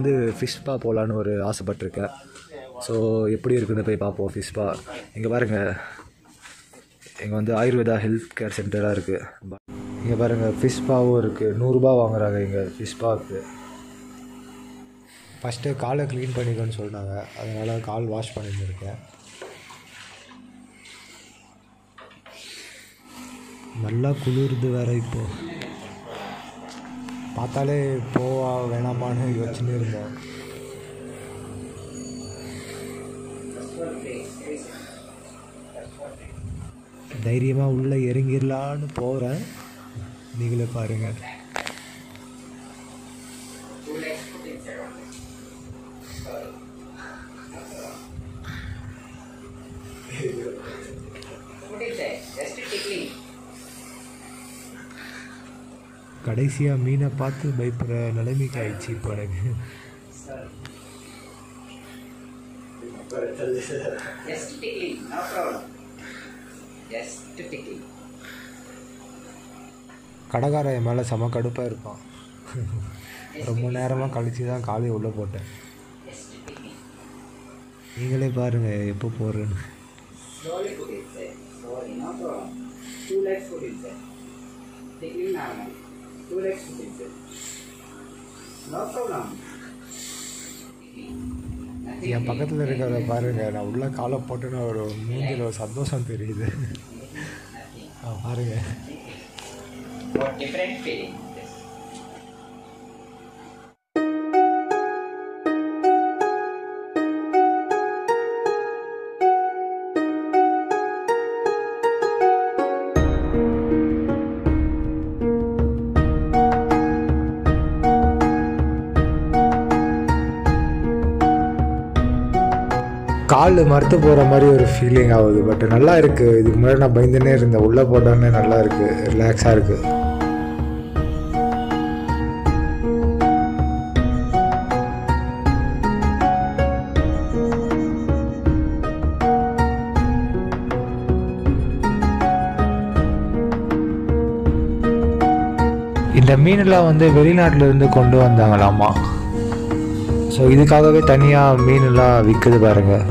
வந்து ஃபிஷ்பா போகலான்னு ஒரு ஆசைப்பட்டிருக்கேன். ஸோ எப்படி இருக்குன்னு போய் பார்ப்போம் ஃபிஷ்பா இங்கே பாருங்கள் இங்கே வந்து ஆயுர்வேதா ஹெல்த் கேர் சென்டராக இருக்குது இங்கே பாருங்கள் ஃபிஷ்பாவும் இருக்குது நூறுரூபா வாங்குறாங்க இங்கே ஃபிஷ்பாவுக்கு ஃபஸ்ட்டு காலை க்ளீன் பண்ணிக்கோன்னு சொன்னாங்க. அதனால் கால் வாஷ் பண்ணியிருந்துருக்கேன். நல்லா குளிருது வேறு இப்போது பார்த்தாலே போவா வேணாமான்னு யோசிச்சுன்னு இருந்தேன் தைரியமாக உள்ளே இறங்கிடலான்னு போகிறேன் நீங்களே பாருங்கள் கடைசியாக மீனை பார்த்து பயப்படுற நிலைமைக்கு ஆயிடுச்சு இப்போ எனக்கு. கடைக்காரன் என் மேலே செம கடுப்பாக இருப்பான் ரொம்ப நேரமாக கழிச்சு தான் காலையை உள்ளே போட்டேன். நீங்களே பாருங்கள் எப்போ போடுறேன்னு Slowly put inside. Slowly, no problem. Two legs put inside. Tickling normal. Two legs put inside. No problem. என் பக்கத்தில் இருக்கிறத பாருங்க நான் உள்ள காலை போட்டுன்னு ஒரு மூஞ்சில் ஒரு சந்தோஷம் தெரியுது பாருங்க கால் மறுத்து போகிற மாதிரி ஒரு ஃபீலிங் ஆகுது. பட் நல்லா இருக்குது இதுக்கு முன்னாடி நான் பயந்துனே இருந்தேன். உள்ளே போட்டோன்னே நல்லா இருக்குது ரிலாக்ஸாக இருக்குது இந்த மீனெல்லாம் வந்து வெளிநாட்டிலிருந்து கொண்டு வந்தாங்களாமா ஸோ இதுக்காகவே தனியாக மீனெல்லாம் விற்குது பாருங்கள்